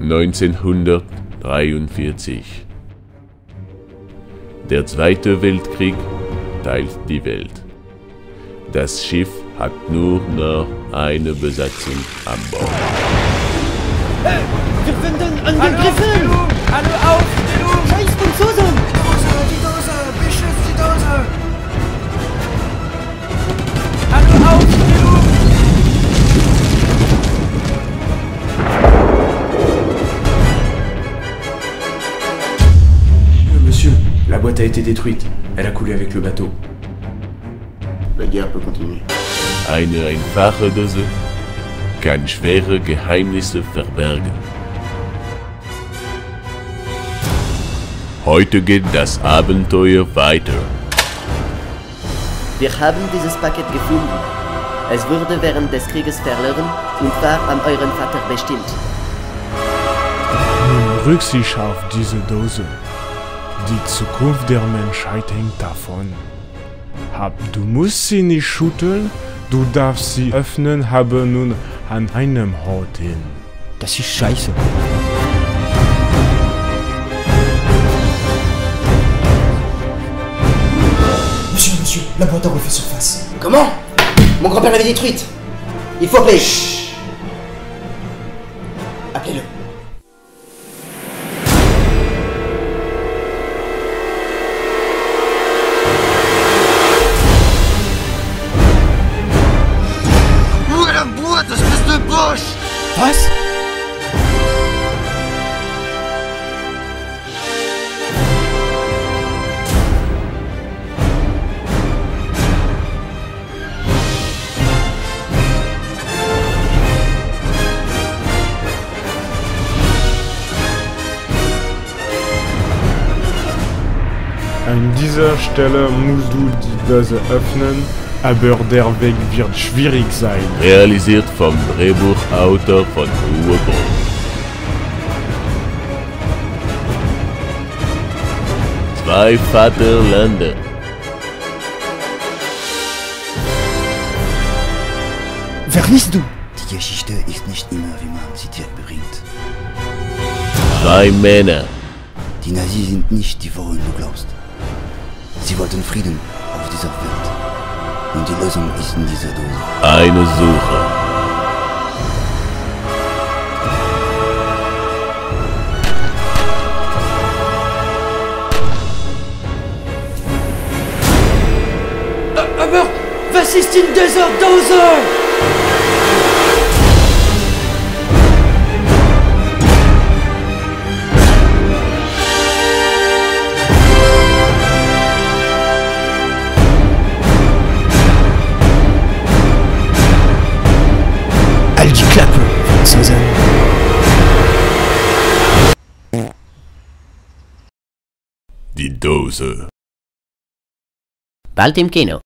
1943 Der Zweite Weltkrieg teilt die Welt. Das Schiff hat nur noch eine Besatzung an Bord. Hey, wir werden angegriffen! Alle boîte a été détruite. Elle a coulé avec le bateau. La guerre peut continuer. Eine einfache Dose kann schwere Geheimnisse verbergen. Heute geht das Abenteuer weiter. Wir haben dieses Paket gefunden. Es wurde während des Krieges verloren und war an euren Vater bestimmt. Nimm Rücksicht auf diese Dose. Die Zukunft der Menschheit hängt davon. Hab, du musst sie nicht schütteln, du darfst sie öffnen, aber nun an einem Ort hin. Das ist scheiße. Monsieur, monsieur, la boîte a refait surface. Comment Mon grand-père l'avait détruite. Il faut appeler. Appelez-le. Was? An dieser Stelle musst du die Dose öffnen, aber der Weg wird schwierig sein. Realisiert vom Drehbuchautor von Uwe Boll. Zwei Vaterländer. Wer bist du? Die Geschichte ist nicht immer, wie man sie dir bringt. Zwei Männer. Die Nazis sind nicht die, woran du glaubst. Sie wollten Frieden auf dieser Welt. Und die Lösung ist in dieser Dose. Eine Suche. Aber was ist in dieser Dose? Die Dose. Bald im Kino.